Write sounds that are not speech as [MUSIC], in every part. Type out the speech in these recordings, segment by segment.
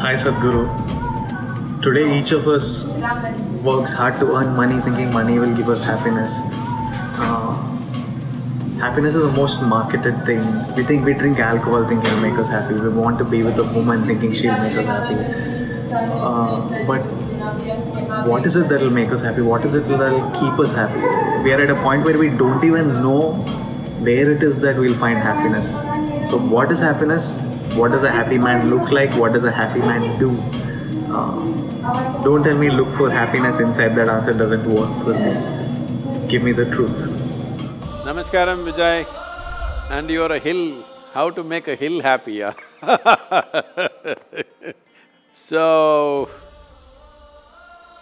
Hi Sadhguru. Today each of us works hard to earn money thinking money will give us happiness. Uh, happiness is the most marketed thing. We think we drink alcohol thinking it'll make us happy. We want to be with a woman thinking she'll make us happy. Uh, but what is it that will make us happy? What is it that will keep us happy? We are at a point where we don't even know where it is that we'll find happiness. So, what is happiness? What does a happy man look like? What does a happy man do? Uh, don't tell me look for happiness inside. That answer doesn't work for me. Give me the truth. Namaskaram, Vijay. And you're a hill, how to make a hill happy, yeah? [LAUGHS] So,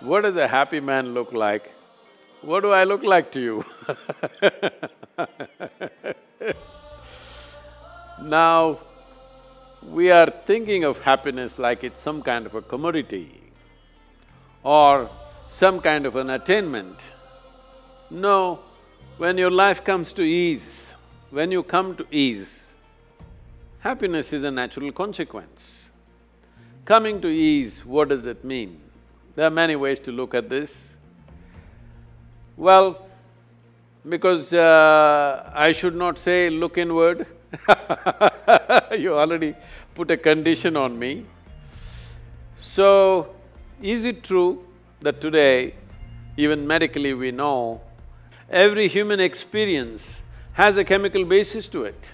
what does a happy man look like? What do I look like to you? [LAUGHS] now, we are thinking of happiness like it's some kind of a commodity or some kind of an attainment. No, when your life comes to ease, when you come to ease, happiness is a natural consequence. Coming to ease, what does it mean? There are many ways to look at this. Well, because uh, I should not say look inward [LAUGHS] you already put a condition on me. So, is it true that today, even medically we know, every human experience has a chemical basis to it?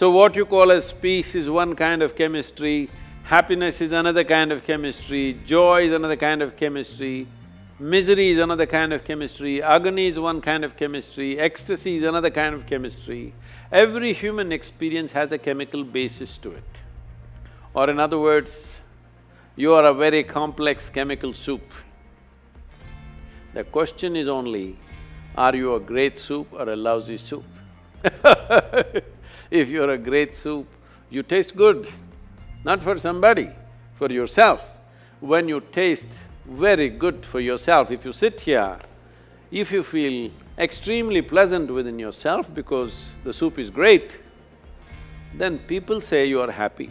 So what you call as peace is one kind of chemistry, happiness is another kind of chemistry, joy is another kind of chemistry, misery is another kind of chemistry, agony is one kind of chemistry, ecstasy is another kind of chemistry. Every human experience has a chemical basis to it. Or in other words, you are a very complex chemical soup. The question is only, are you a great soup or a lousy soup? [LAUGHS] if you're a great soup, you taste good, not for somebody, for yourself. When you taste very good for yourself, if you sit here, if you feel extremely pleasant within yourself because the soup is great, then people say you are happy.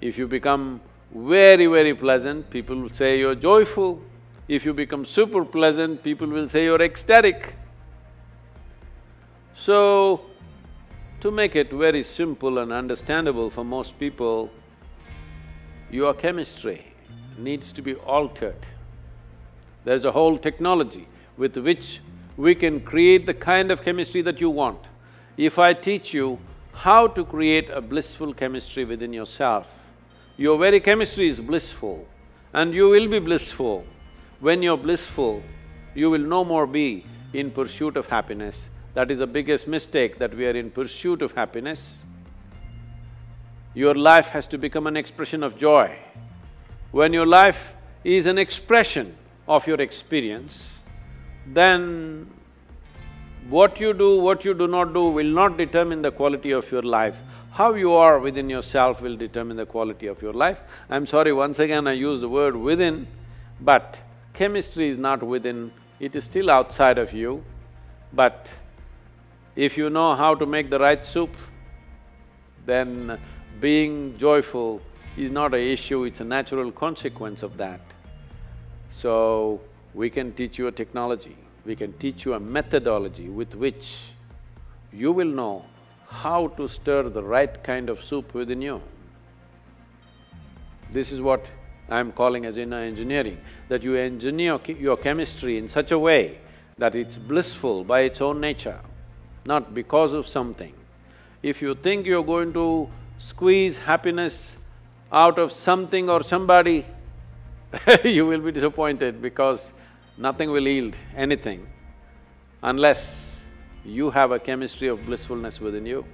If you become very, very pleasant, people will say you're joyful. If you become super pleasant, people will say you're ecstatic. So, to make it very simple and understandable for most people, your chemistry needs to be altered. There's a whole technology with which we can create the kind of chemistry that you want. If I teach you how to create a blissful chemistry within yourself, your very chemistry is blissful and you will be blissful. When you're blissful, you will no more be in pursuit of happiness, that is the biggest mistake, that we are in pursuit of happiness. Your life has to become an expression of joy. When your life is an expression of your experience, then what you do, what you do not do will not determine the quality of your life. How you are within yourself will determine the quality of your life. I'm sorry, once again I use the word within, but chemistry is not within, it is still outside of you, but if you know how to make the right soup, then being joyful is not a issue, it's a natural consequence of that. So, we can teach you a technology, we can teach you a methodology with which you will know how to stir the right kind of soup within you. This is what I'm calling as inner engineering, that you engineer your chemistry in such a way that it's blissful by its own nature not because of something. If you think you're going to squeeze happiness out of something or somebody, [LAUGHS] you will be disappointed because nothing will yield anything unless you have a chemistry of blissfulness within you.